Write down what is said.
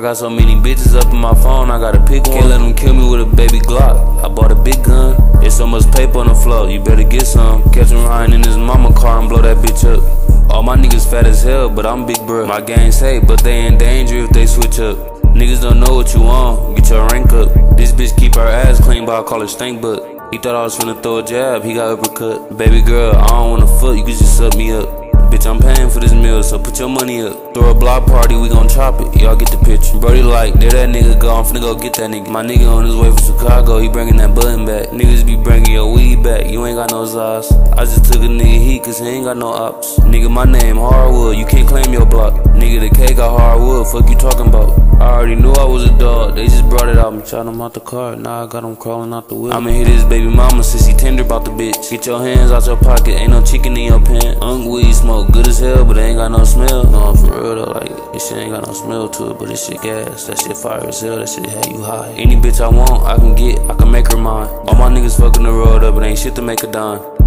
got so many bitches up in my phone, I gotta pick one. Can't let them kill me with a baby Glock. I bought a big gun. There's so much paper on the floor, you better get some. Catch him riding in his mama car and blow that bitch up. All my niggas fat as hell, but I'm big bro. My gang say, but they in danger if they switch up. Niggas don't know what you want, get your rank up. This bitch keep her ass clean, but I call her stink butt. He thought I was finna throw a jab, he got uppercut. Baby girl, I don't wanna fuck, you can just suck me up. Bitch, I'm paying for this meal, so put your money up. Throw a block party, we gon' chop it. Y'all get the picture. Brody like, there that nigga go, I'm finna go get that nigga. My nigga on his way from Chicago, he bringing that button back. Niggas be bringing your weed back, you ain't got no sauce. I just took a nigga heat, cause he ain't got no ops. Nigga, my name Hardwood, you can't claim your block. Nigga, the K got hardwood, fuck you talking about? I already knew I was a dog, they just brought it out. I'm shot him out the car, now I got him crawling out the whip. I'ma hit his baby mama since he tender about the bitch. Get your hands out your pocket, ain't no chicken in your pants. Unk weed smoke good as hell, but it ain't got no smell. No, for real though, like, this shit ain't got no smell to it, but this shit gas. That shit fire as hell, that shit have you high. Any bitch I want, I can get, I can make her mine. All my niggas fucking the road up, but ain't shit to make a dime.